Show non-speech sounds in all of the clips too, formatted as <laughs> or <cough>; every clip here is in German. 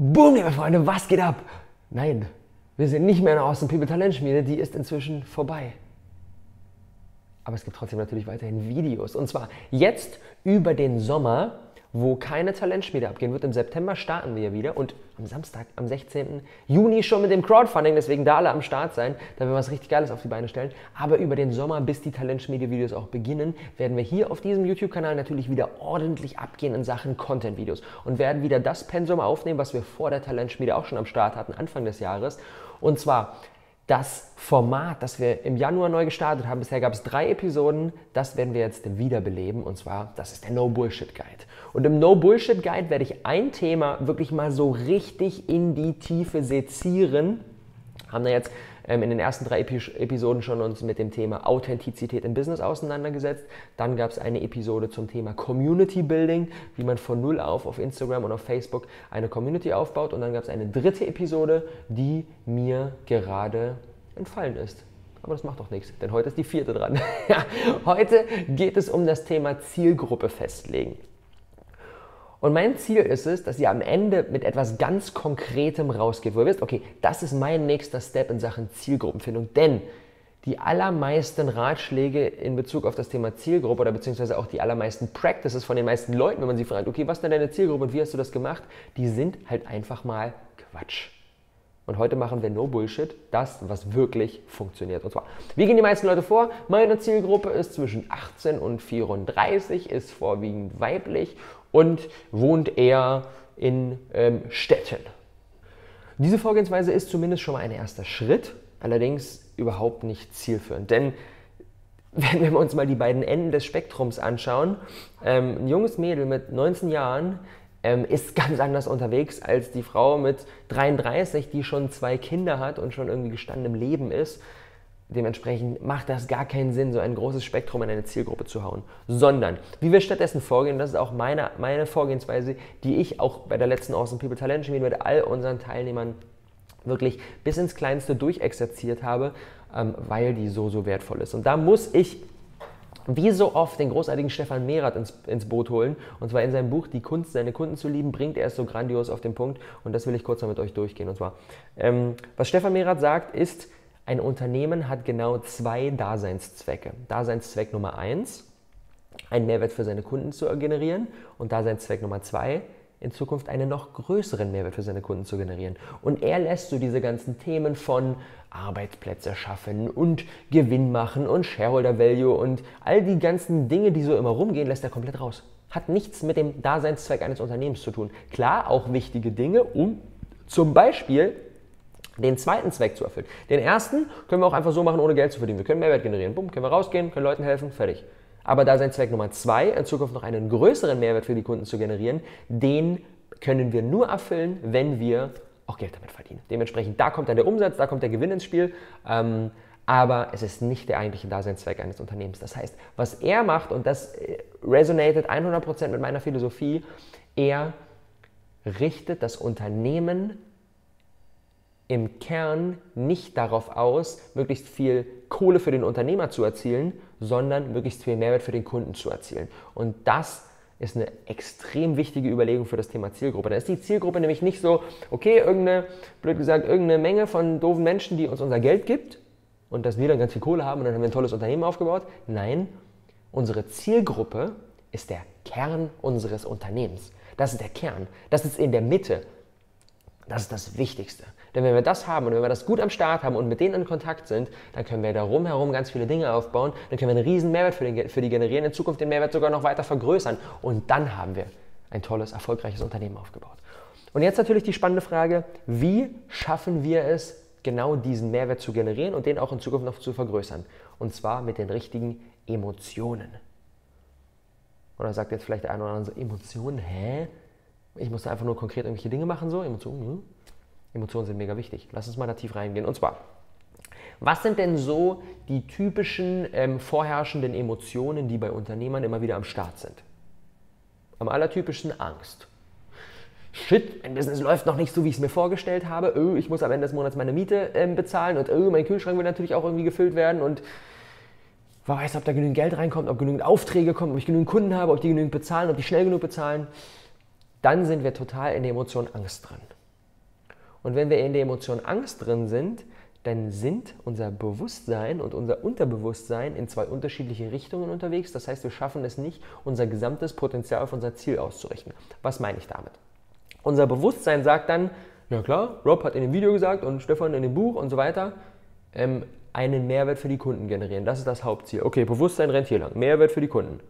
Boom, liebe Freunde, was geht ab? Nein, wir sind nicht mehr in der Awesome People Talentschmiede, die ist inzwischen vorbei. Aber es gibt trotzdem natürlich weiterhin Videos. Und zwar jetzt über den Sommer wo keine Talentschmiede abgehen wird. Im September starten wir wieder und am Samstag, am 16. Juni schon mit dem Crowdfunding, deswegen da alle am Start sein, da wir was richtig Geiles auf die Beine stellen. Aber über den Sommer, bis die Talentschmiede-Videos auch beginnen, werden wir hier auf diesem YouTube-Kanal natürlich wieder ordentlich abgehen in Sachen Content-Videos und werden wieder das Pensum aufnehmen, was wir vor der Talentschmiede auch schon am Start hatten, Anfang des Jahres. Und zwar das Format, das wir im Januar neu gestartet haben, bisher gab es drei Episoden, das werden wir jetzt wiederbeleben und zwar, das ist der No Bullshit Guide. Und im No Bullshit Guide werde ich ein Thema wirklich mal so richtig in die Tiefe sezieren. Haben da jetzt ähm, in den ersten drei Episoden schon uns mit dem Thema Authentizität im Business auseinandergesetzt. Dann gab es eine Episode zum Thema Community Building, wie man von null auf auf Instagram und auf Facebook eine Community aufbaut. Und dann gab es eine dritte Episode, die mir gerade entfallen ist. Aber das macht doch nichts, denn heute ist die vierte dran. <laughs> heute geht es um das Thema Zielgruppe festlegen. Und mein Ziel ist es, dass ihr am Ende mit etwas ganz Konkretem rausgeht, wo ihr wisst, okay, das ist mein nächster Step in Sachen Zielgruppenfindung. Denn die allermeisten Ratschläge in Bezug auf das Thema Zielgruppe oder beziehungsweise auch die allermeisten Practices von den meisten Leuten, wenn man sie fragt, okay, was ist denn deine Zielgruppe und wie hast du das gemacht, die sind halt einfach mal Quatsch. Und heute machen wir No Bullshit, das, was wirklich funktioniert. Und zwar, wie gehen die meisten Leute vor? Meine Zielgruppe ist zwischen 18 und 34, ist vorwiegend weiblich und wohnt eher in ähm, Städten. Diese Vorgehensweise ist zumindest schon mal ein erster Schritt, allerdings überhaupt nicht zielführend. Denn wenn wir uns mal die beiden Enden des Spektrums anschauen, ähm, ein junges Mädel mit 19 Jahren ähm, ist ganz anders unterwegs als die Frau mit 33, die schon zwei Kinder hat und schon irgendwie gestanden im Leben ist. Dementsprechend macht das gar keinen Sinn, so ein großes Spektrum in eine Zielgruppe zu hauen. Sondern, wie wir stattdessen vorgehen, das ist auch meine, meine Vorgehensweise, die ich auch bei der letzten Awesome People Talent Chemie mit all unseren Teilnehmern wirklich bis ins Kleinste durchexerziert habe, ähm, weil die so, so wertvoll ist. Und da muss ich wie so oft den großartigen Stefan Mehrath ins, ins, Boot holen. Und zwar in seinem Buch Die Kunst, seine Kunden zu lieben, bringt er es so grandios auf den Punkt. Und das will ich kurz mal mit euch durchgehen. Und zwar, ähm, was Stefan Mehrath sagt, ist, ein Unternehmen hat genau zwei Daseinszwecke. Daseinszweck Nummer eins, einen Mehrwert für seine Kunden zu generieren und Daseinszweck Nummer zwei, in Zukunft einen noch größeren Mehrwert für seine Kunden zu generieren. Und er lässt so diese ganzen Themen von Arbeitsplätze schaffen und Gewinn machen und Shareholder Value und all die ganzen Dinge, die so immer rumgehen, lässt er komplett raus. Hat nichts mit dem Daseinszweck eines Unternehmens zu tun. Klar, auch wichtige Dinge, um zum Beispiel den zweiten Zweck zu erfüllen. Den ersten können wir auch einfach so machen, ohne Geld zu verdienen. Wir können Mehrwert generieren. Bumm, können wir rausgehen, können Leuten helfen, fertig. Aber da sein Zweck Nummer zwei, in Zukunft noch einen größeren Mehrwert für die Kunden zu generieren, den können wir nur erfüllen, wenn wir auch Geld damit verdienen. Dementsprechend, da kommt dann der Umsatz, da kommt der Gewinn ins Spiel. Ähm, aber es ist nicht der eigentliche Daseinszweck eines Unternehmens. Das heißt, was er macht, und das äh, resonated 100% mit meiner Philosophie, er richtet das Unternehmen im Kern nicht darauf aus, möglichst viel Kohle für den Unternehmer zu erzielen, sondern möglichst viel Mehrwert für den Kunden zu erzielen. Und das ist eine extrem wichtige Überlegung für das Thema Zielgruppe. Da ist die Zielgruppe nämlich nicht so, okay, irgendeine, blöd gesagt, irgendeine Menge von doofen Menschen, die uns unser Geld gibt und dass wir dann ganz viel Kohle haben und dann haben wir ein tolles Unternehmen aufgebaut. Nein, unsere Zielgruppe ist der Kern unseres Unternehmens. Das ist der Kern. Das ist in der Mitte. Das ist das Wichtigste. Denn wenn wir das haben und wenn wir das gut am Start haben und mit denen in Kontakt sind, dann können wir darum herum ganz viele Dinge aufbauen, dann können wir einen riesen Mehrwert für, den, für die generieren, in Zukunft den Mehrwert sogar noch weiter vergrößern und dann haben wir ein tolles, erfolgreiches Unternehmen aufgebaut. Und jetzt natürlich die spannende Frage, wie schaffen wir es, genau diesen Mehrwert zu generieren und den auch in Zukunft noch zu vergrößern? Und zwar mit den richtigen Emotionen. Oder sagt jetzt vielleicht der eine oder andere so, Emotionen, hä? Ich muss da einfach nur konkret irgendwelche Dinge machen, so, Emotionen, hm? Emotionen sind mega wichtig. Lass uns mal da tief reingehen. Und zwar, was sind denn so die typischen ähm, vorherrschenden Emotionen, die bei Unternehmern immer wieder am Start sind? Am allertypischsten Angst. Shit, mein Business läuft noch nicht so, wie ich es mir vorgestellt habe. Oh, ich muss am Ende des Monats meine Miete ähm, bezahlen und oh, mein Kühlschrank will natürlich auch irgendwie gefüllt werden und wer weiß, ob da genügend Geld reinkommt, ob genügend Aufträge kommen, ob ich genügend Kunden habe, ob die genügend bezahlen, ob die schnell genug bezahlen. Dann sind wir total in der Emotion Angst drin. Und wenn wir in der Emotion Angst drin sind, dann sind unser Bewusstsein und unser Unterbewusstsein in zwei unterschiedliche Richtungen unterwegs. Das heißt, wir schaffen es nicht, unser gesamtes Potenzial auf unser Ziel auszurichten. Was meine ich damit? Unser Bewusstsein sagt dann, ja klar, Rob hat in dem Video gesagt und Stefan in dem Buch und so weiter, ähm, einen Mehrwert für die Kunden generieren. Das ist das Hauptziel. Okay, Bewusstsein rennt hier lang. Mehrwert für die Kunden.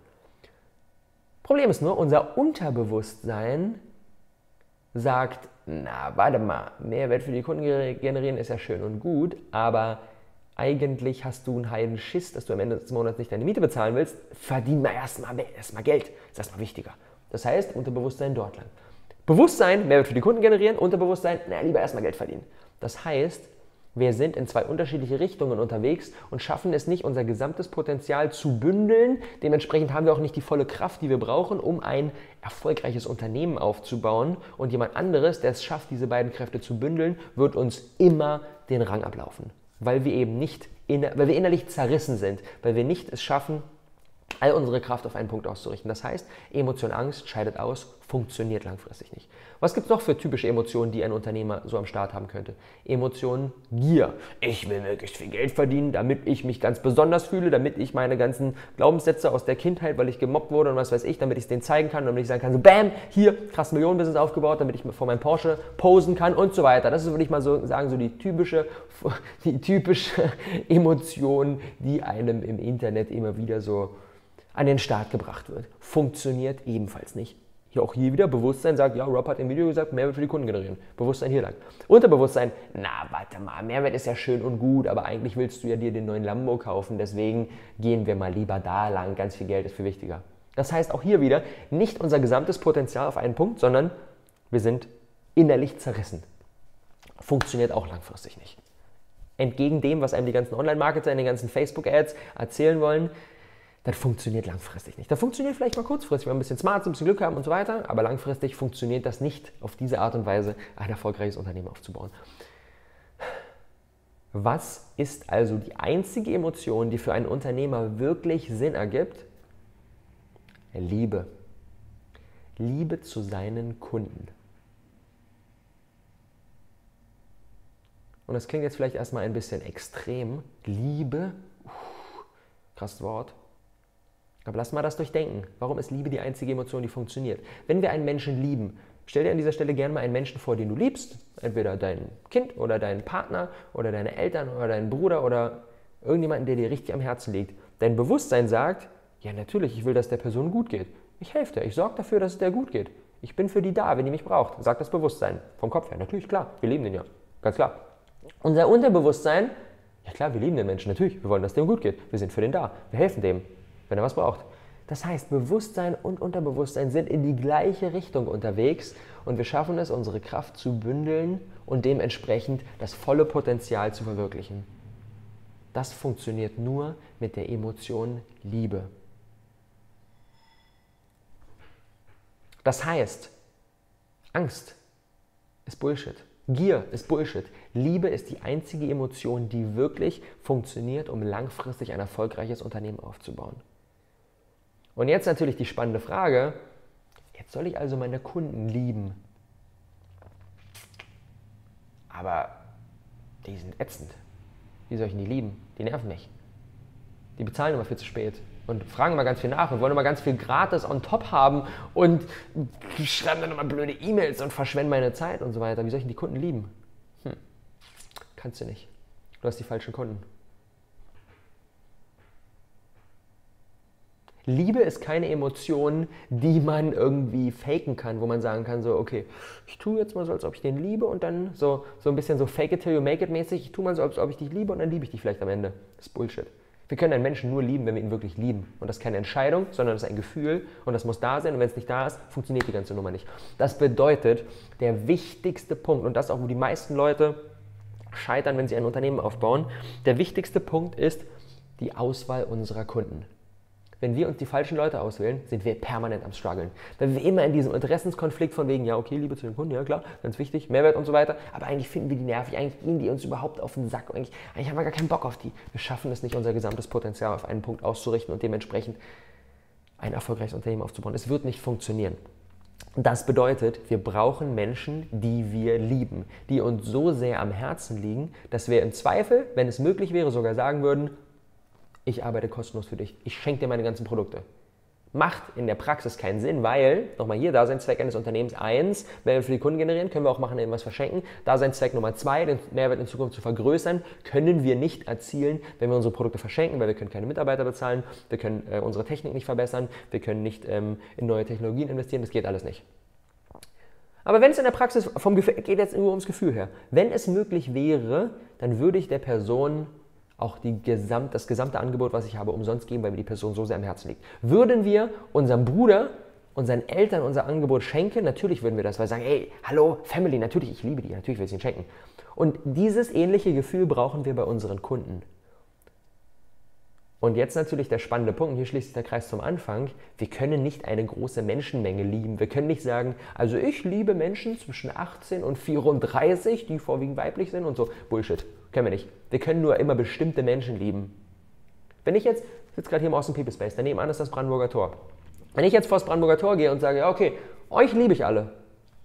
Problem ist nur, unser Unterbewusstsein sagt, na, warte mal, Mehrwert für die Kunden generieren ist ja schön und gut, aber eigentlich hast du einen heiden Schiss, dass du am Ende des Monats nicht deine Miete bezahlen willst, verdien mal erstmal erst Geld. Das ist erstmal wichtiger. Das heißt, Unterbewusstsein dort lang. Bewusstsein, Mehrwert für die Kunden generieren, Unterbewusstsein, na, lieber erstmal Geld verdienen. Das heißt, wir sind in zwei unterschiedliche Richtungen unterwegs und schaffen es nicht, unser gesamtes Potenzial zu bündeln. Dementsprechend haben wir auch nicht die volle Kraft, die wir brauchen, um ein erfolgreiches Unternehmen aufzubauen. Und jemand anderes, der es schafft, diese beiden Kräfte zu bündeln, wird uns immer den Rang ablaufen. Weil wir eben nicht, weil wir innerlich zerrissen sind, weil wir nicht es schaffen, all unsere Kraft auf einen Punkt auszurichten. Das heißt, Emotion Angst scheidet aus, funktioniert langfristig nicht. Was gibt es noch für typische Emotionen, die ein Unternehmer so am Start haben könnte? Emotionen Gier. Ich will möglichst viel Geld verdienen, damit ich mich ganz besonders fühle, damit ich meine ganzen Glaubenssätze aus der Kindheit, weil ich gemobbt wurde und was weiß ich, damit ich es denen zeigen kann, damit ich sagen kann, so bam, hier, krass Millionenbusiness aufgebaut, damit ich vor meinem Porsche posen kann und so weiter. Das ist, würde ich mal so sagen, so die typische, <laughs> die typische Emotion, die einem im Internet immer wieder so an den Start gebracht wird. Funktioniert ebenfalls nicht. Hier auch hier wieder Bewusstsein sagt, ja, Rob hat im Video gesagt, Mehrwert für die Kunden generieren. Bewusstsein hier lang. Unterbewusstsein, na, warte mal, Mehrwert ist ja schön und gut, aber eigentlich willst du ja dir den neuen Lambo kaufen, deswegen gehen wir mal lieber da lang, ganz viel Geld ist viel wichtiger. Das heißt auch hier wieder, nicht unser gesamtes Potenzial auf einen Punkt, sondern wir sind innerlich zerrissen. Funktioniert auch langfristig nicht. Entgegen dem, was einem die ganzen Online-Marketer in den ganzen Facebook-Ads erzählen wollen, das funktioniert langfristig nicht. Das funktioniert vielleicht mal kurzfristig, wenn wir ein bisschen smart sind, ein bisschen Glück haben und so weiter, aber langfristig funktioniert das nicht, auf diese Art und Weise ein erfolgreiches Unternehmen aufzubauen. Was ist also die einzige Emotion, die für einen Unternehmer wirklich Sinn ergibt? Liebe. Liebe zu seinen Kunden. Und das klingt jetzt vielleicht erstmal ein bisschen extrem. Liebe, uff, krasses Wort. Aber lass mal das durchdenken. Warum ist Liebe die einzige Emotion, die funktioniert? Wenn wir einen Menschen lieben, stell dir an dieser Stelle gerne mal einen Menschen vor, den du liebst. Entweder dein Kind oder deinen Partner oder deine Eltern oder deinen Bruder oder irgendjemanden, der dir richtig am Herzen liegt. Dein Bewusstsein sagt, ja natürlich, ich will, dass der Person gut geht. Ich helfe dir, ich sorge dafür, dass es der gut geht. Ich bin für die da, wenn die mich braucht, sagt das Bewusstsein. Vom Kopf her, natürlich, klar, wir lieben den ja. Ganz klar. Unser Unterbewusstsein, ja klar, wir lieben den Menschen, natürlich, wir wollen, dass dem gut geht. Wir sind für den da, wir helfen dem wenn er was braucht. Das heißt, Bewusstsein und Unterbewusstsein sind in die gleiche Richtung unterwegs und wir schaffen es, unsere Kraft zu bündeln und dementsprechend das volle Potenzial zu verwirklichen. Das funktioniert nur mit der Emotion Liebe. Das heißt, Angst ist Bullshit. Gier ist Bullshit. Liebe ist die einzige Emotion, die wirklich funktioniert, um langfristig ein erfolgreiches Unternehmen aufzubauen. Und jetzt natürlich die spannende Frage, jetzt soll ich also meine Kunden lieben. Aber die sind ätzend. Wie soll ich denn die lieben? Die nerven mich. Die bezahlen immer viel zu spät und fragen immer ganz viel nach und wollen immer ganz viel gratis on top haben und schreiben dann immer blöde E-Mails und verschwenden meine Zeit und so weiter. Wie soll ich denn die Kunden lieben? Hm. Kannst du nicht. Du hast die falschen Kunden. Liebe ist keine Emotion, die man irgendwie faken kann, wo man sagen kann, so, okay, ich tue jetzt mal so, als ob ich den liebe und dann so, so ein bisschen so fake it till you make it mäßig, ich tue mal so, als ob ich dich liebe und dann liebe ich dich vielleicht am Ende. Das ist Bullshit. Wir können einen Menschen nur lieben, wenn wir ihn wirklich lieben. Und das ist keine Entscheidung, sondern das ist ein Gefühl und das muss da sein. Und wenn es nicht da ist, funktioniert die ganze Nummer nicht. Das bedeutet, der wichtigste Punkt, und das auch, wo die meisten Leute scheitern, wenn sie ein Unternehmen aufbauen, der wichtigste Punkt ist die Auswahl unserer Kunden. Wenn wir uns die falschen Leute auswählen, sind wir permanent am struggeln. Wenn wir immer in diesem Interessenskonflikt von wegen, ja, okay, Liebe zu den Kunden, ja klar, ganz wichtig, Mehrwert und so weiter, aber eigentlich finden wir die nervig, eigentlich gehen die uns überhaupt auf den Sack, eigentlich, eigentlich haben wir gar keinen Bock auf die. Wir schaffen es nicht, unser gesamtes Potenzial auf einen Punkt auszurichten und dementsprechend ein erfolgreiches Unternehmen aufzubauen. Es wird nicht funktionieren. Das bedeutet, wir brauchen Menschen, die wir lieben, die uns so sehr am Herzen liegen, dass wir im Zweifel, wenn es möglich wäre, sogar sagen würden, ich arbeite kostenlos für dich, ich schenke dir meine ganzen Produkte. Macht in der Praxis keinen Sinn, weil, nochmal hier, Daseinszweck eines Unternehmens 1, wenn wir für die Kunden generieren, können wir auch machen, irgendwas verschenken. Daseinszweck Nummer 2, den Mehrwert in Zukunft zu vergrößern, können wir nicht erzielen, wenn wir unsere Produkte verschenken, weil wir können keine Mitarbeiter bezahlen, wir können äh, unsere Technik nicht verbessern, wir können nicht ähm, in neue Technologien investieren, das geht alles nicht. Aber wenn es in der Praxis vom Gefühl, geht jetzt nur ums Gefühl her, wenn es möglich wäre, dann würde ich der Person auch Gesamt, das gesamte Angebot, was ich habe, umsonst geben, weil mir die Person so sehr am Herzen liegt. Würden wir unserem Bruder, unseren Eltern unser Angebot schenken? Natürlich würden wir das, weil wir sagen, hey, hallo, Family, natürlich, ich liebe die, natürlich will ich ihnen schenken. Und dieses ähnliche Gefühl brauchen wir bei unseren Kunden. Und jetzt natürlich der spannende Punkt, hier schließt sich der Kreis zum Anfang. Wir können nicht eine große Menschenmenge lieben. Wir können nicht sagen, also ich liebe Menschen zwischen 18 und 34, die vorwiegend weiblich sind und so. Bullshit. Können wir nicht. Wir können nur immer bestimmte Menschen lieben. Wenn ich jetzt, ich sitze gerade hier im Austin People Space, daneben an ist das Brandenburger Tor. Wenn ich jetzt vor das Brandenburger Tor gehe und sage, ja, okay, euch liebe ich alle,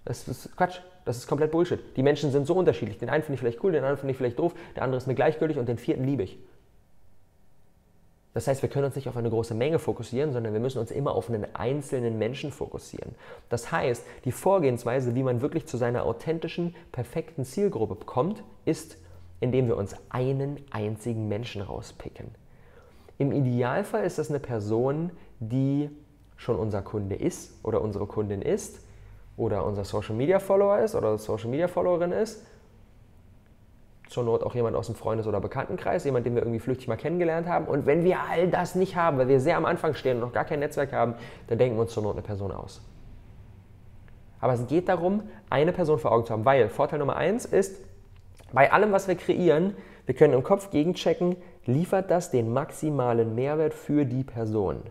das ist Quatsch. Das ist komplett Bullshit. Die Menschen sind so unterschiedlich. Den einen finde ich vielleicht cool, den anderen finde ich vielleicht doof, der andere ist mir gleichgültig und den vierten liebe ich. Das heißt, wir können uns nicht auf eine große Menge fokussieren, sondern wir müssen uns immer auf einen einzelnen Menschen fokussieren. Das heißt, die Vorgehensweise, wie man wirklich zu seiner authentischen, perfekten Zielgruppe kommt, ist, indem wir uns einen einzigen Menschen rauspicken. Im Idealfall ist das eine Person, die schon unser Kunde ist oder unsere Kundin ist oder unser Social Media Follower ist oder Social Media Followerin ist zur Not auch jemand aus dem Freundes- oder Bekanntenkreis, jemand, den wir irgendwie flüchtig mal kennengelernt haben. Und wenn wir all das nicht haben, weil wir sehr am Anfang stehen und noch gar kein Netzwerk haben, dann denken wir uns zur Not eine Person aus. Aber es geht darum, eine Person vor Augen zu haben, weil Vorteil Nummer eins ist, bei allem, was wir kreieren, wir können im Kopf gegenchecken, liefert das den maximalen Mehrwert für die Person?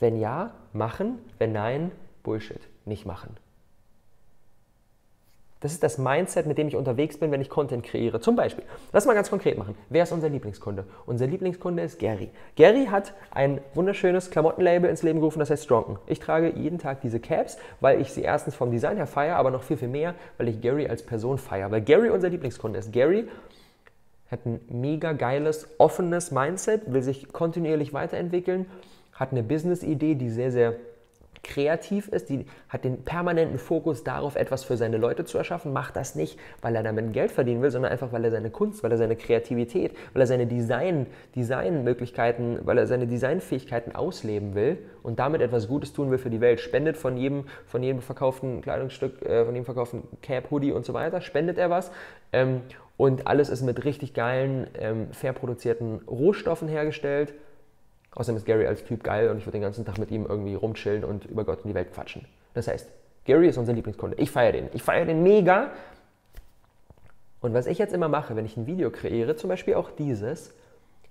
Wenn ja, machen, wenn nein, Bullshit, nicht machen. Das ist das Mindset, mit dem ich unterwegs bin, wenn ich Content kreiere. Zum Beispiel, lass mal ganz konkret machen. Wer ist unser Lieblingskunde? Unser Lieblingskunde ist Gary. Gary hat ein wunderschönes Klamottenlabel ins Leben gerufen, das heißt Stronken. Ich trage jeden Tag diese Caps, weil ich sie erstens vom Design her feiere, aber noch viel, viel mehr, weil ich Gary als Person feiere. Weil Gary unser Lieblingskunde ist. Gary hat ein mega geiles, offenes Mindset, will sich kontinuierlich weiterentwickeln, hat eine Business-Idee, die sehr, sehr kreativ ist, die hat den permanenten Fokus darauf, etwas für seine Leute zu erschaffen, macht das nicht, weil er damit Geld verdienen will, sondern einfach, weil er seine Kunst, weil er seine Kreativität, weil er seine Design, Designmöglichkeiten, weil er seine Designfähigkeiten ausleben will und damit etwas Gutes tun will für die Welt. Spendet von jedem, von jedem verkauften Kleidungsstück, äh, von jedem verkauften Cap, Hoodie und so weiter, spendet er was. Ähm, und alles ist mit richtig geilen, ähm, fair produzierten Rohstoffen hergestellt Außerdem ist Gary als Typ geil und ich würde den ganzen Tag mit ihm irgendwie rumchillen und über Gott und die Welt quatschen. Das heißt, Gary ist unser Lieblingskunde. Ich feiere den. Ich feiere den mega. Und was ich jetzt immer mache, wenn ich ein Video kreiere, zum Beispiel auch dieses,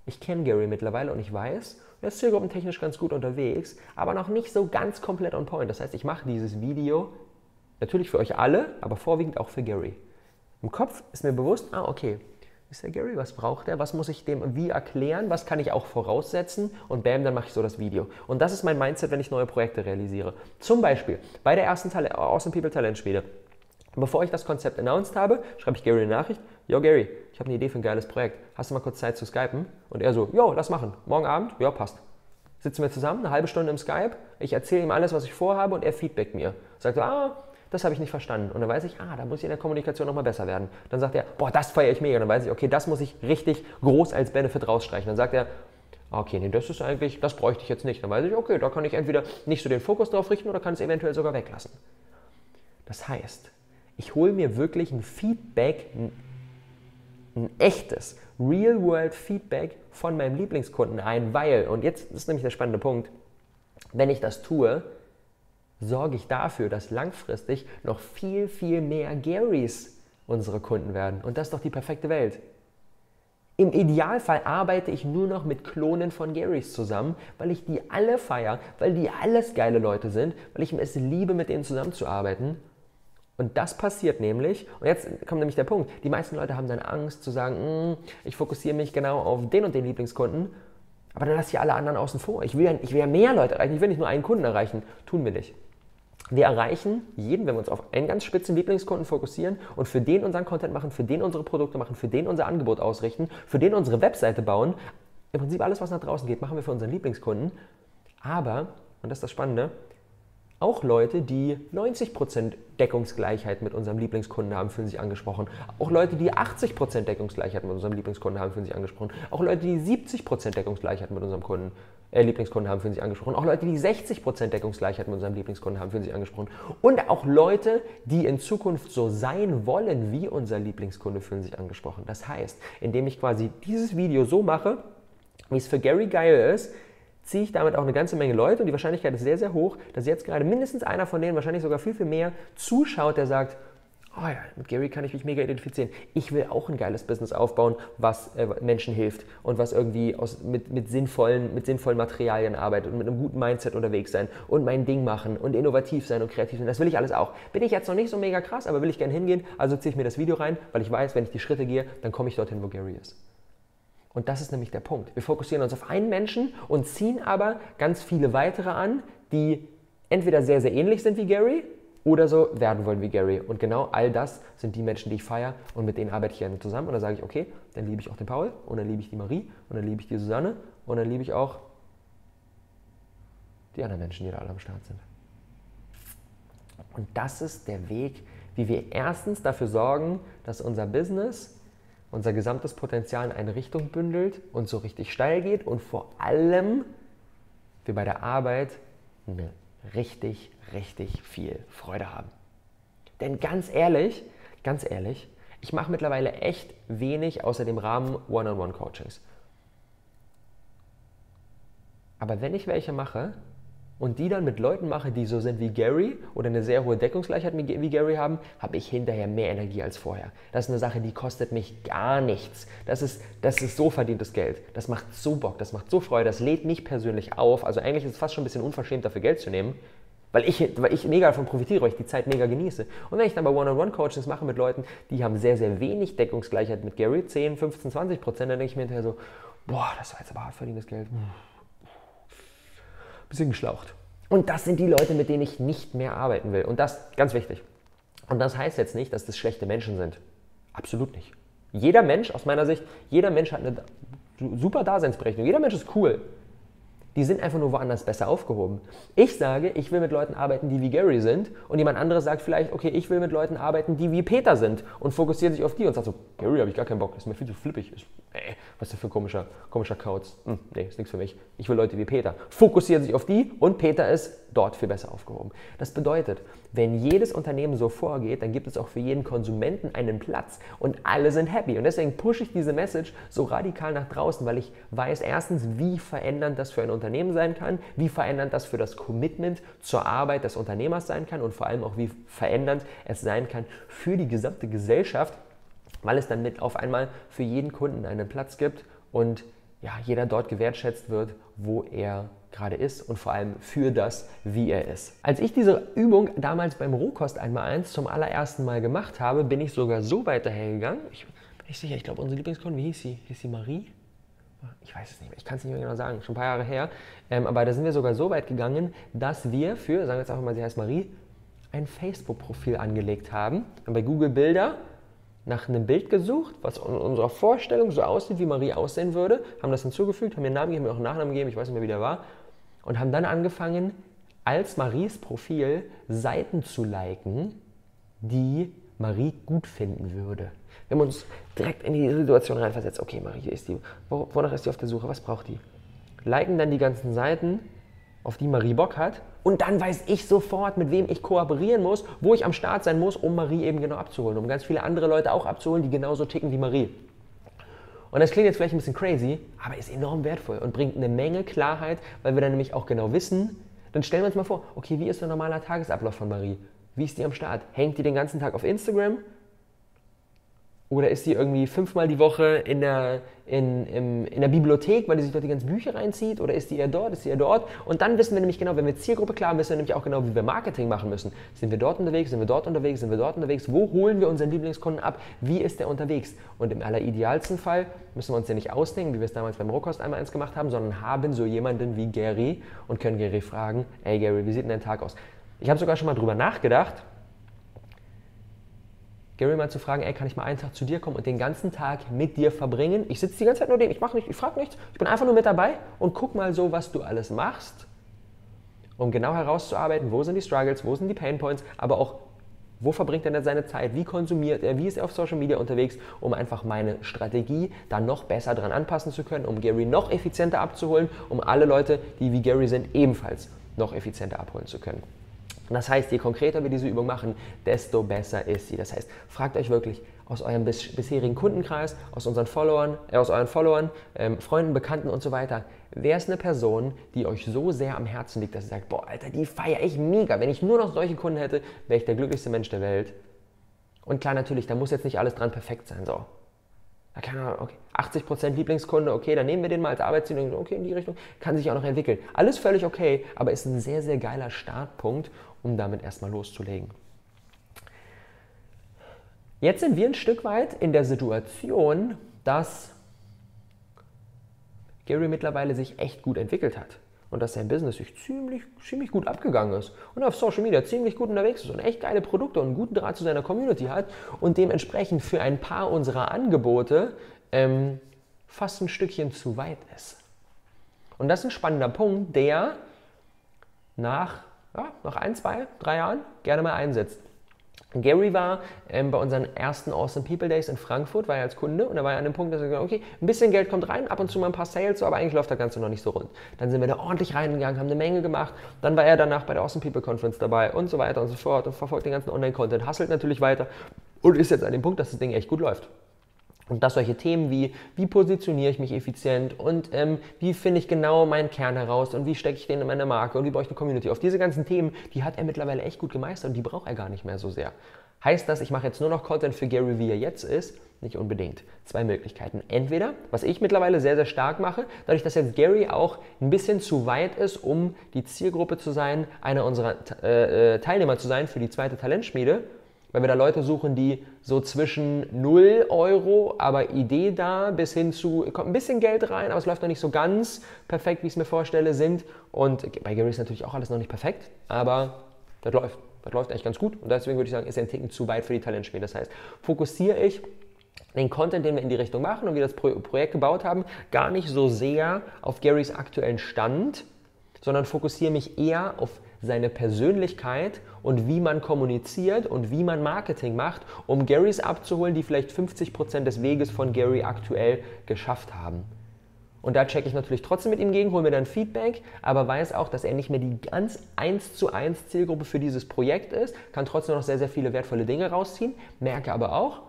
ich kenne Gary mittlerweile und ich weiß, er ist zielgruppentechnisch ganz gut unterwegs, aber noch nicht so ganz komplett on point. Das heißt, ich mache dieses Video natürlich für euch alle, aber vorwiegend auch für Gary. Im Kopf ist mir bewusst, ah, okay, ist der Gary, was braucht er, was muss ich dem wie erklären, was kann ich auch voraussetzen und bam, dann mache ich so das Video. Und das ist mein Mindset, wenn ich neue Projekte realisiere. Zum Beispiel bei der ersten Tal Awesome People Talent Spiele. Bevor ich das Konzept announced habe, schreibe ich Gary eine Nachricht, yo Gary, ich habe eine Idee für ein geiles Projekt, hast du mal kurz Zeit zu skypen? Und er so, yo, lass machen, morgen Abend, ja, passt. Sitzen wir zusammen, eine halbe Stunde im Skype, ich erzähle ihm alles, was ich vorhabe und er feedbackt mir. Sagt so, ah, das habe ich nicht verstanden. Und dann weiß ich, ah, da muss ich in der Kommunikation nochmal besser werden. Dann sagt er, boah, das feiere ich mega. Und dann weiß ich, okay, das muss ich richtig groß als Benefit rausstreichen. Dann sagt er, okay, nee, das ist eigentlich, das bräuchte ich jetzt nicht. Dann weiß ich, okay, da kann ich entweder nicht so den Fokus drauf richten oder kann es eventuell sogar weglassen. Das heißt, ich hole mir wirklich ein Feedback, ein, ein echtes, Real-World-Feedback von meinem Lieblingskunden ein, weil, und jetzt ist nämlich der spannende Punkt, wenn ich das tue, sorge ich dafür, dass langfristig noch viel, viel mehr Garys unsere Kunden werden. Und das ist doch die perfekte Welt. Im Idealfall arbeite ich nur noch mit Klonen von Garys zusammen, weil ich die alle feiere, weil die alles geile Leute sind, weil ich es liebe, mit denen zusammenzuarbeiten. Und das passiert nämlich, und jetzt kommt nämlich der Punkt, die meisten Leute haben dann Angst zu sagen, hm, ich fokussiere mich genau auf den und den Lieblingskunden, aber dann lasse ich alle anderen außen vor. Ich will, ja, ich will ja mehr Leute erreichen, ich will nicht nur einen Kunden erreichen. Tun wir nicht. Wir erreichen jeden, wenn wir uns auf einen ganz spitzen Lieblingskunden fokussieren und für den unseren Content machen, für den unsere Produkte machen, für den unser Angebot ausrichten, für den unsere Webseite bauen. Im Prinzip alles, was nach draußen geht, machen wir für unseren Lieblingskunden. Aber, und das ist das Spannende, auch Leute, die 90% Deckungsgleichheit mit unserem Lieblingskunden haben, fühlen sich angesprochen. Auch Leute, die 80% Deckungsgleichheit mit unserem Lieblingskunden haben, fühlen sich angesprochen. Auch Leute, die 70% Deckungsgleichheit mit unserem Kunden, äh, Lieblingskunden haben, fühlen sich angesprochen. Auch Leute, die 60% Deckungsgleichheit mit unserem Lieblingskunden haben, fühlen sich angesprochen. Und auch Leute, die in Zukunft so sein wollen wie unser Lieblingskunde, fühlen sich angesprochen. Das heißt, indem ich quasi dieses Video so mache, wie es für Gary geil ist, ziehe ich damit auch eine ganze Menge Leute und die Wahrscheinlichkeit ist sehr, sehr hoch, dass jetzt gerade mindestens einer von denen, wahrscheinlich sogar viel, viel mehr, zuschaut, der sagt, oh ja, mit Gary kann ich mich mega identifizieren. Ich will auch ein geiles Business aufbauen, was äh, Menschen hilft und was irgendwie aus, mit, mit, sinnvollen, mit sinnvollen Materialien arbeitet und mit einem guten Mindset unterwegs sein und mein Ding machen und innovativ sein und kreativ sein. Das will ich alles auch. Bin ich jetzt noch nicht so mega krass, aber will ich gerne hingehen, also ziehe ich mir das Video rein, weil ich weiß, wenn ich die Schritte gehe, dann komme ich dorthin, wo Gary ist. Und das ist nämlich der Punkt. Wir fokussieren uns auf einen Menschen und ziehen aber ganz viele weitere an, die entweder sehr, sehr ähnlich sind wie Gary oder so werden wollen wie Gary. Und genau all das sind die Menschen, die ich feiere und mit denen arbeite ich gerne zusammen. Und dann sage ich, okay, dann liebe ich auch den Paul und dann liebe ich die Marie und dann liebe ich die Susanne und dann liebe ich auch die anderen Menschen, die da alle am Start sind. Und das ist der Weg, wie wir erstens dafür sorgen, dass unser Business unser gesamtes Potenzial in eine Richtung bündelt und so richtig steil geht und vor allem wir bei der Arbeit eine richtig, richtig viel Freude haben. Denn ganz ehrlich, ganz ehrlich, ich mache mittlerweile echt wenig außer dem Rahmen One-on-One-Coachings. Aber wenn ich welche mache, und die dann mit Leuten mache, die so sind wie Gary oder eine sehr hohe Deckungsgleichheit wie Gary haben, habe ich hinterher mehr Energie als vorher. Das ist eine Sache, die kostet mich gar nichts. Das ist, das ist so verdientes Geld. Das macht so Bock, das macht so Freude, das lädt mich persönlich auf. Also eigentlich ist es fast schon ein bisschen unverschämt, dafür Geld zu nehmen, weil ich, weil ich mega davon profitiere, weil ich die Zeit mega genieße. Und wenn ich dann bei One-on-One-Coachings mache mit Leuten, die haben sehr, sehr wenig Deckungsgleichheit mit Gary, 10, 15, 20 Prozent, dann denke ich mir hinterher so, boah, das war jetzt aber hart verdientes Geld bisschen geschlaucht. Und das sind die Leute, mit denen ich nicht mehr arbeiten will. Und das ganz wichtig. Und das heißt jetzt nicht, dass das schlechte Menschen sind. Absolut nicht. Jeder Mensch, aus meiner Sicht, jeder Mensch hat eine super Daseinsberechtigung. Jeder Mensch ist cool. Die sind einfach nur woanders besser aufgehoben. Ich sage, ich will mit Leuten arbeiten, die wie Gary sind. Und jemand anderes sagt vielleicht, okay, ich will mit Leuten arbeiten, die wie Peter sind. Und fokussiert sich auf die und sagt so, Gary habe ich gar keinen Bock, ist mir viel zu flippig. Ist, ey, was ist das für ein komischer, komischer Kauz? Hm, nee, ist nichts für mich. Ich will Leute wie Peter. Fokussiert sich auf die und Peter ist dort viel besser aufgehoben. Das bedeutet, wenn jedes Unternehmen so vorgeht, dann gibt es auch für jeden Konsumenten einen Platz und alle sind happy. Und deswegen pushe ich diese Message so radikal nach draußen, weil ich weiß erstens, wie verändernd das für ein Unternehmen sein kann, wie verändernd das für das Commitment zur Arbeit des Unternehmers sein kann und vor allem auch, wie verändernd es sein kann für die gesamte Gesellschaft, weil es dann mit auf einmal für jeden Kunden einen Platz gibt und ja, jeder dort gewertschätzt wird, wo er gerade ist und vor allem für das, wie er ist. Als ich diese Übung damals beim Rohkost einmal eins zum allerersten Mal gemacht habe, bin ich sogar so weit dahergegangen. Ich bin nicht sicher, ich glaube, unsere Lieblingskundin, wie hieß sie? Hieß sie Marie? Ich weiß es nicht mehr, ich kann es nicht mehr genau sagen, schon ein paar Jahre her. Ähm, aber da sind wir sogar so weit gegangen, dass wir für, sagen wir jetzt einfach mal, sie heißt Marie, ein Facebook-Profil angelegt haben. Und bei Google Bilder nach einem Bild gesucht, was in unserer Vorstellung so aussieht, wie Marie aussehen würde, haben das hinzugefügt, haben ihr Namen gegeben, mir auch einen Nachnamen gegeben, ich weiß nicht mehr, wie der war, und haben dann angefangen, als Maries Profil Seiten zu liken, die Marie gut finden würde. Wir haben uns direkt in die Situation reinversetzt, okay, Marie, ist die, wonach ist die auf der Suche, was braucht die? Liken dann die ganzen Seiten, auf die Marie Bock hat und dann weiß ich sofort, mit wem ich kooperieren muss, wo ich am Start sein muss, um Marie eben genau abzuholen, um ganz viele andere Leute auch abzuholen, die genauso ticken wie Marie. Und das klingt jetzt vielleicht ein bisschen crazy, aber ist enorm wertvoll und bringt eine Menge Klarheit, weil wir dann nämlich auch genau wissen, dann stellen wir uns mal vor, okay, wie ist der normaler Tagesablauf von Marie? Wie ist die am Start? Hängt die den ganzen Tag auf Instagram? Oder ist sie irgendwie fünfmal die Woche in der, in, in, in der Bibliothek, weil die sich dort die ganzen Bücher reinzieht? Oder ist die eher dort, ist sie eher dort? Und dann wissen wir nämlich genau, wenn wir Zielgruppe klar haben, wissen wir nämlich auch genau, wie wir Marketing machen müssen. Sind wir dort unterwegs, sind wir dort unterwegs, sind wir dort unterwegs? Wo holen wir unseren Lieblingskunden ab? Wie ist der unterwegs? Und im alleridealsten Fall müssen wir uns ja nicht ausdenken, wie wir es damals beim Rohkost einmal eins gemacht haben, sondern haben so jemanden wie Gary und können Gary fragen, ey Gary, wie sieht denn dein Tag aus? Ich habe sogar schon mal drüber nachgedacht, Gary mal zu fragen, ey, kann ich mal einen Tag zu dir kommen und den ganzen Tag mit dir verbringen? Ich sitze die ganze Zeit nur den, ich mache nicht, ich frage nichts, ich bin einfach nur mit dabei und guck mal so, was du alles machst, um genau herauszuarbeiten, wo sind die Struggles, wo sind die Pain Points, aber auch wo verbringt er seine Zeit? Wie konsumiert er? Wie ist er auf Social Media unterwegs, um einfach meine Strategie dann noch besser dran anpassen zu können, um Gary noch effizienter abzuholen, um alle Leute, die wie Gary sind, ebenfalls noch effizienter abholen zu können. Das heißt, je konkreter wir diese Übung machen, desto besser ist sie. Das heißt, fragt euch wirklich aus eurem bisherigen Kundenkreis, aus unseren Followern, äh, aus euren Followern, ähm, Freunden, Bekannten und so weiter, wer ist eine Person, die euch so sehr am Herzen liegt, dass ihr sagt, boah, Alter, die feiere ich mega. Wenn ich nur noch solche Kunden hätte, wäre ich der glücklichste Mensch der Welt. Und klar, natürlich, da muss jetzt nicht alles dran perfekt sein. So. Ja, keine Ahnung, okay. 80% Lieblingskunde, okay, dann nehmen wir den mal als Arbeitsziel, okay, in die Richtung, kann sich auch noch entwickeln. Alles völlig okay, aber ist ein sehr, sehr geiler Startpunkt, um damit erstmal loszulegen. Jetzt sind wir ein Stück weit in der Situation, dass Gary mittlerweile sich echt gut entwickelt hat und dass sein Business sich ziemlich, ziemlich gut abgegangen ist und auf Social Media ziemlich gut unterwegs ist und echt geile Produkte und einen guten Draht zu seiner Community hat und dementsprechend für ein paar unserer Angebote ähm, fast ein Stückchen zu weit ist. Und das ist ein spannender Punkt, der nach, ja, nach ein, zwei, drei Jahren gerne mal einsetzt. Gary war ähm, bei unseren ersten Awesome People Days in Frankfurt, war er als Kunde und da war er an dem Punkt, dass er gesagt hat, okay, ein bisschen Geld kommt rein, ab und zu mal ein paar Sales, aber eigentlich läuft das Ganze noch nicht so rund. Dann sind wir da ordentlich reingegangen, haben eine Menge gemacht, dann war er danach bei der Awesome People Conference dabei und so weiter und so fort und verfolgt den ganzen Online-Content, hustelt natürlich weiter und ist jetzt an dem Punkt, dass das Ding echt gut läuft. Und dass solche Themen wie, wie positioniere ich mich effizient und ähm, wie finde ich genau meinen Kern heraus und wie stecke ich den in meine Marke und wie baue ich eine Community auf, diese ganzen Themen, die hat er mittlerweile echt gut gemeistert und die braucht er gar nicht mehr so sehr. Heißt das, ich mache jetzt nur noch Content für Gary, wie er jetzt ist? Nicht unbedingt. Zwei Möglichkeiten. Entweder, was ich mittlerweile sehr, sehr stark mache, dadurch, dass jetzt Gary auch ein bisschen zu weit ist, um die Zielgruppe zu sein, einer unserer äh, äh Teilnehmer zu sein für die zweite Talentschmiede, weil wir da Leute suchen, die so zwischen 0 Euro, aber Idee da, bis hin zu, kommt ein bisschen Geld rein, aber es läuft noch nicht so ganz perfekt, wie ich es mir vorstelle, sind. Und bei Gary ist natürlich auch alles noch nicht perfekt, aber das läuft. Das läuft eigentlich ganz gut und deswegen würde ich sagen, ist ein Ticken zu weit für die Talentspiele. Das heißt, fokussiere ich den Content, den wir in die Richtung machen und wir das Projekt gebaut haben, gar nicht so sehr auf Garys aktuellen Stand, sondern fokussiere mich eher auf seine Persönlichkeit und wie man kommuniziert und wie man Marketing macht, um Garys abzuholen, die vielleicht 50% des Weges von Gary aktuell geschafft haben. Und da checke ich natürlich trotzdem mit ihm gegen, hole mir dann Feedback, aber weiß auch, dass er nicht mehr die ganz 1 zu 1 Zielgruppe für dieses Projekt ist, kann trotzdem noch sehr, sehr viele wertvolle Dinge rausziehen, merke aber auch,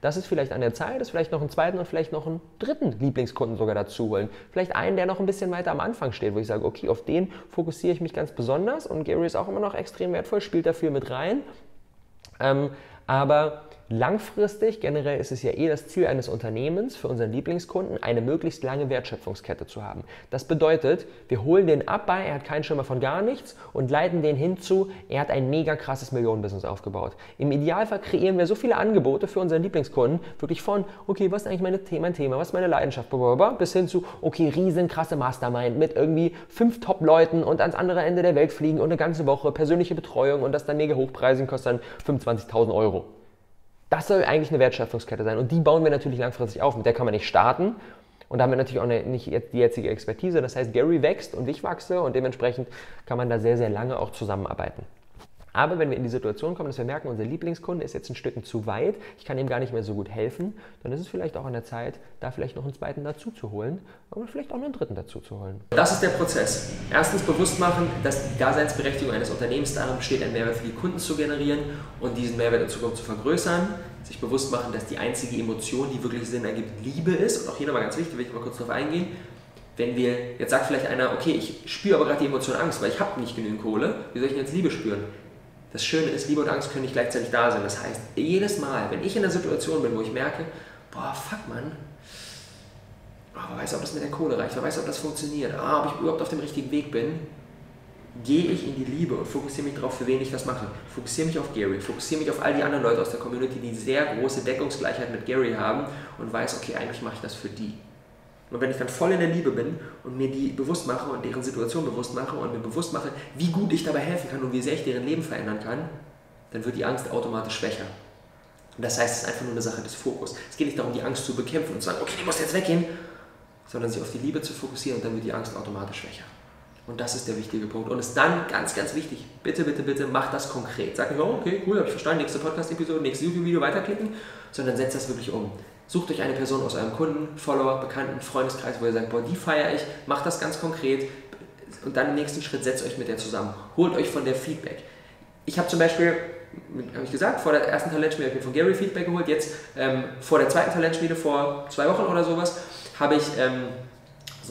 das ist vielleicht an der Zeit, ist vielleicht noch einen zweiten und vielleicht noch einen dritten Lieblingskunden sogar dazu holen. Vielleicht einen, der noch ein bisschen weiter am Anfang steht, wo ich sage, okay, auf den fokussiere ich mich ganz besonders und Gary ist auch immer noch extrem wertvoll, spielt dafür mit rein. Ähm, aber Langfristig, generell ist es ja eh das Ziel eines Unternehmens für unseren Lieblingskunden, eine möglichst lange Wertschöpfungskette zu haben. Das bedeutet, wir holen den ab bei, er hat keinen Schimmer von gar nichts und leiten den hinzu, er hat ein mega krasses Millionenbusiness aufgebaut. Im Idealfall kreieren wir so viele Angebote für unseren Lieblingskunden, wirklich von, okay, was ist eigentlich mein Thema, was ist meine Leidenschaft, bis hin zu, okay, riesenkrasse Mastermind mit irgendwie fünf Top-Leuten und ans andere Ende der Welt fliegen und eine ganze Woche persönliche Betreuung und das dann mega hochpreisen kostet dann 25.000 Euro. Das soll eigentlich eine Wertschöpfungskette sein und die bauen wir natürlich langfristig auf. Mit der kann man nicht starten und da haben wir natürlich auch eine, nicht die jetzige Expertise. Das heißt, Gary wächst und ich wachse und dementsprechend kann man da sehr, sehr lange auch zusammenarbeiten. Aber wenn wir in die Situation kommen, dass wir merken, unser Lieblingskunde ist jetzt ein Stück zu weit, ich kann ihm gar nicht mehr so gut helfen, dann ist es vielleicht auch an der Zeit, da vielleicht noch einen zweiten dazu zu holen und vielleicht auch noch einen dritten dazu zu holen. Das ist der Prozess. Erstens bewusst machen, dass die Daseinsberechtigung eines Unternehmens darin besteht, einen Mehrwert für die Kunden zu generieren und diesen Mehrwert in Zukunft zu vergrößern. Sich bewusst machen, dass die einzige Emotion, die wirklich Sinn ergibt, Liebe ist. Und auch hier nochmal ganz wichtig, will ich mal kurz darauf eingehen wenn wir, jetzt sagt vielleicht einer, okay, ich spüre aber gerade die Emotion Angst, weil ich habe nicht genügend Kohle, wie soll ich denn jetzt Liebe spüren? Das Schöne ist, Liebe und Angst können nicht gleichzeitig da sein. Das heißt, jedes Mal, wenn ich in einer Situation bin, wo ich merke, boah, fuck man, oh, wer weiß, ob das mit der Kohle reicht, wer weiß, ob das funktioniert, ah, ob ich überhaupt auf dem richtigen Weg bin, gehe ich in die Liebe und fokussiere mich darauf, für wen ich das mache. Fokussiere mich auf Gary, fokussiere mich auf all die anderen Leute aus der Community, die sehr große Deckungsgleichheit mit Gary haben und weiß, okay, eigentlich mache ich das für die. Und wenn ich dann voll in der Liebe bin und mir die bewusst mache und deren Situation bewusst mache und mir bewusst mache, wie gut ich dabei helfen kann und wie sehr ich deren Leben verändern kann, dann wird die Angst automatisch schwächer. Und das heißt, es ist einfach nur eine Sache des Fokus. Es geht nicht darum, die Angst zu bekämpfen und zu sagen, okay, die muss jetzt weggehen, sondern sich auf die Liebe zu fokussieren und dann wird die Angst automatisch schwächer. Und das ist der wichtige Punkt. Und es ist dann ganz, ganz wichtig, bitte, bitte, bitte, mach das konkret. Sag nicht, oh, okay, cool, habe ich verstanden, nächste Podcast-Episode, nächstes YouTube-Video weiterklicken, sondern setzt das wirklich um. Sucht euch eine Person aus eurem Kunden, Follower, Bekannten, Freundeskreis, wo ihr sagt, boah, die feiere ich, macht das ganz konkret und dann im nächsten Schritt setzt euch mit der zusammen. Holt euch von der Feedback. Ich habe zum Beispiel, habe ich gesagt, vor der ersten Talentschmiede habe ich mir von Gary Feedback geholt, jetzt ähm, vor der zweiten Talentschmiede, vor zwei Wochen oder sowas, habe ich ähm,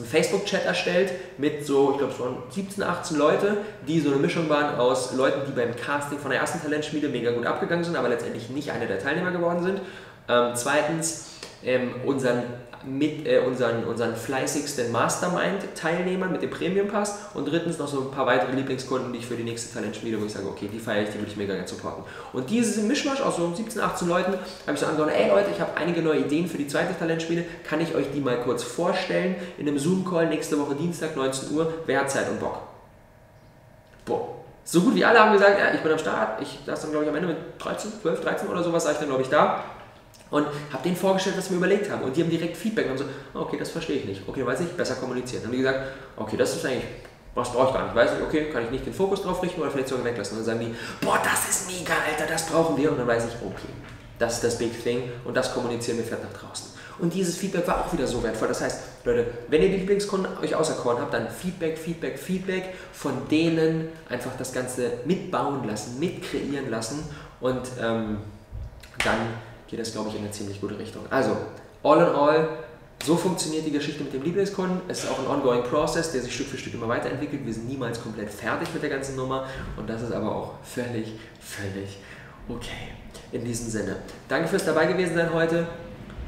einen Facebook-Chat erstellt mit so, ich glaube, schon 17, 18 Leute, die so eine Mischung waren aus Leuten, die beim Casting von der ersten Talentschmiede mega gut abgegangen sind, aber letztendlich nicht einer der Teilnehmer geworden sind. Ähm, zweitens ähm, unseren, mit, äh, unseren, unseren fleißigsten Mastermind-Teilnehmern mit dem Premium-Pass und drittens noch so ein paar weitere Lieblingskunden, die ich für die nächste Talentschmiede, wo ich sage, okay, die feiere ich, die würde ich mega gerne supporten. Und dieses Mischmasch aus so 17, 18 Leuten habe ich so angehauen, ey Leute, ich habe einige neue Ideen für die zweite Talentschmiede, kann ich euch die mal kurz vorstellen in einem Zoom-Call nächste Woche Dienstag, 19 Uhr, wer hat Zeit und Bock? Boah. So gut wie alle haben gesagt, ja, ich bin am Start, ich saß dann glaube ich am Ende mit 13, 12, 13 oder sowas, war ich dann glaube ich da und habe denen vorgestellt, was wir überlegt haben. Und die haben direkt Feedback und so, oh, okay, das verstehe ich nicht. Okay, weiß ich, besser kommunizieren. Dann haben die gesagt, okay, das ist eigentlich, was brauche ich gar nicht. Weiß ich, okay, kann ich nicht den Fokus drauf richten oder vielleicht sogar weglassen. Und dann sagen die, boah, das ist mega, Alter, das brauchen wir. Und dann weiß ich, okay, das ist das Big Thing und das kommunizieren wir fett nach draußen. Und dieses Feedback war auch wieder so wertvoll. Das heißt, Leute, wenn ihr die Lieblingskunden euch auserkoren habt, dann Feedback, Feedback, Feedback von denen einfach das Ganze mitbauen lassen, mitkreieren lassen und ähm, dann geht das, glaube ich, in eine ziemlich gute Richtung. Also, all in all, so funktioniert die Geschichte mit dem Lieblingskunden. Es ist auch ein ongoing Process, der sich Stück für Stück immer weiterentwickelt. Wir sind niemals komplett fertig mit der ganzen Nummer und das ist aber auch völlig, völlig okay. In diesem Sinne, danke fürs dabei gewesen sein heute.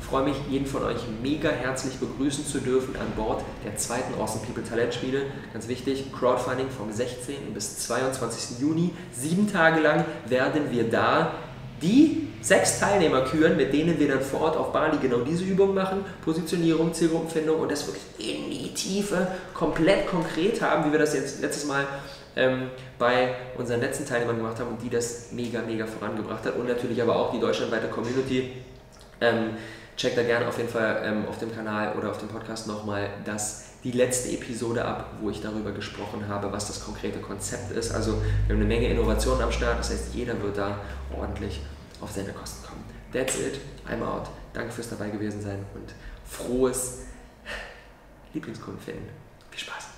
Ich freue mich, jeden von euch mega herzlich begrüßen zu dürfen an Bord der zweiten Awesome People Talent Spiele. Ganz wichtig, Crowdfunding vom 16. bis 22. Juni. Sieben Tage lang werden wir da die sechs Teilnehmer küren, mit denen wir dann vor Ort auf Bali genau diese Übung machen, Positionierung, Zielgruppenfindung und das wirklich in die Tiefe komplett konkret haben, wie wir das jetzt letztes Mal ähm, bei unseren letzten Teilnehmern gemacht haben und die das mega, mega vorangebracht hat und natürlich aber auch die deutschlandweite Community. Ähm, checkt da gerne auf jeden Fall ähm, auf dem Kanal oder auf dem Podcast nochmal das die letzte Episode ab, wo ich darüber gesprochen habe, was das konkrete Konzept ist. Also wir haben eine Menge Innovationen am Start, das heißt, jeder wird da ordentlich auf seine Kosten kommen. That's it, I'm out. Danke fürs dabei gewesen sein und frohes Lieblingskunden finden. Viel Spaß.